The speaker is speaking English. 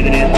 negative